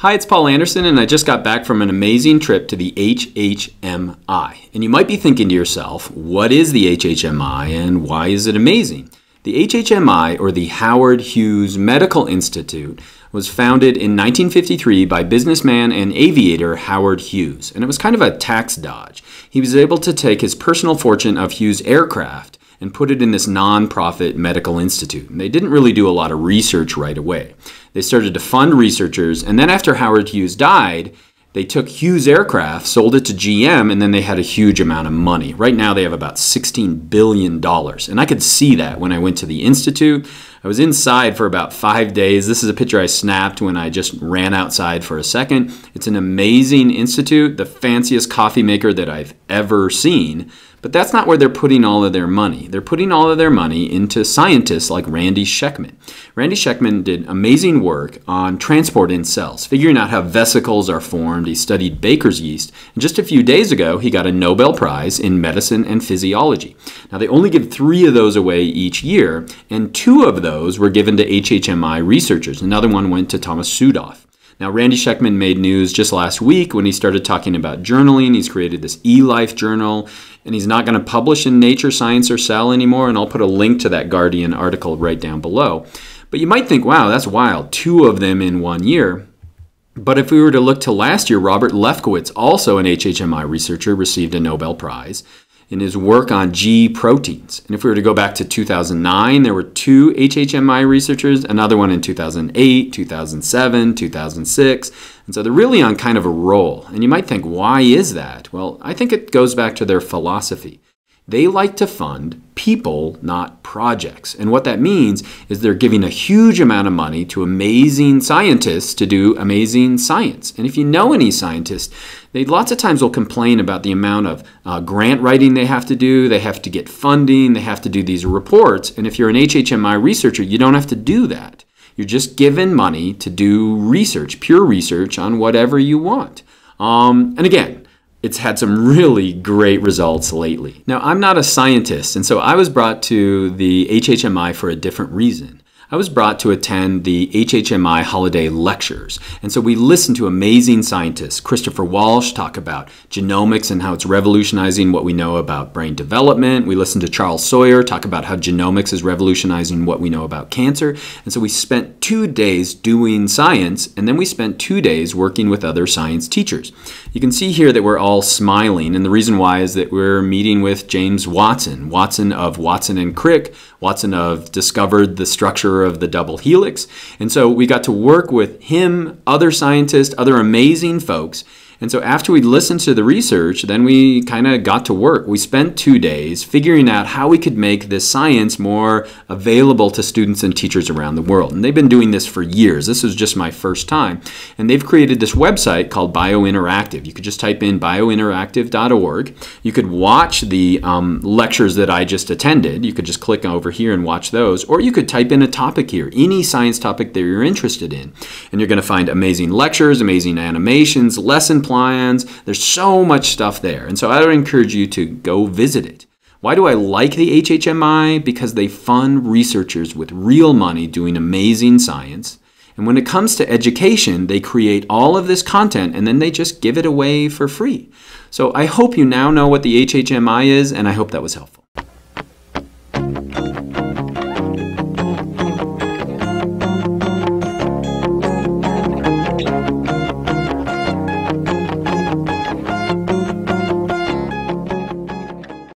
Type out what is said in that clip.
Hi, it's Paul Anderson, and I just got back from an amazing trip to the HHMI. And you might be thinking to yourself, what is the HHMI and why is it amazing? The HHMI, or the Howard Hughes Medical Institute, was founded in 1953 by businessman and aviator Howard Hughes, and it was kind of a tax dodge. He was able to take his personal fortune of Hughes aircraft and put it in this nonprofit medical institute. And they didn't really do a lot of research right away. They started to fund researchers, and then after Howard Hughes died, they took Hughes Aircraft, sold it to GM, and then they had a huge amount of money. Right now, they have about $16 billion. And I could see that when I went to the Institute. I was inside for about five days. This is a picture I snapped when I just ran outside for a second. It's an amazing institute, the fanciest coffee maker that I've ever seen. But that's not where they're putting all of their money. They're putting all of their money into scientists like Randy Schekman. Randy Schekman did amazing work on transport in cells, figuring out how vesicles are formed. He studied baker's yeast, and just a few days ago, he got a Nobel Prize in medicine and physiology. Now, they only give three of those away each year, and two of those were given to HHMI researchers. Another one went to Thomas Südhof. Now, Randy Schekman made news just last week when he started talking about journaling. He's created this eLife journal, and he's not going to publish in Nature, Science, or Cell anymore. And I'll put a link to that Guardian article right down below. But you might think, wow, that's wild. Two of them in one year. But if we were to look to last year, Robert Lefkowitz, also an HHMI researcher, received a Nobel Prize in his work on G proteins. And if we were to go back to 2009, there were two HHMI researchers, another one in 2008, 2007, 2006. And so they're really on kind of a roll. And you might think, why is that? Well, I think it goes back to their philosophy. They like to fund people, not projects. And what that means is they're giving a huge amount of money to amazing scientists to do amazing science. And if you know any scientists, they lots of times will complain about the amount of uh, grant writing they have to do. They have to get funding. They have to do these reports. And if you're an HHMI researcher, you don't have to do that. You're just given money to do research, pure research on whatever you want. Um, and again, it's had some really great results lately. Now, I'm not a scientist, and so I was brought to the HHMI for a different reason. I was brought to attend the HHMI holiday lectures. And so we listened to amazing scientists. Christopher Walsh talk about genomics and how it's revolutionizing what we know about brain development. We listened to Charles Sawyer talk about how genomics is revolutionizing what we know about cancer. And so we spent two days doing science, and then we spent two days working with other science teachers. You can see here that we're all smiling, and the reason why is that we're meeting with James Watson, Watson of Watson and Crick. Watson of discovered the structure of the double helix. And so we got to work with him, other scientists, other amazing folks, and so after we listened to the research, then we kind of got to work. We spent two days figuring out how we could make this science more available to students and teachers around the world. And they've been doing this for years. This was just my first time. And they've created this website called BioInteractive. You could just type in biointeractive.org. You could watch the um, lectures that I just attended. You could just click over here and watch those. Or you could type in a topic here, any science topic that you're interested in. And you're going to find amazing lectures, amazing animations, lesson plans. There's so much stuff there. And so I would encourage you to go visit it. Why do I like the HHMI? Because they fund researchers with real money doing amazing science. And when it comes to education, they create all of this content and then they just give it away for free. So I hope you now know what the HHMI is, and I hope that was helpful.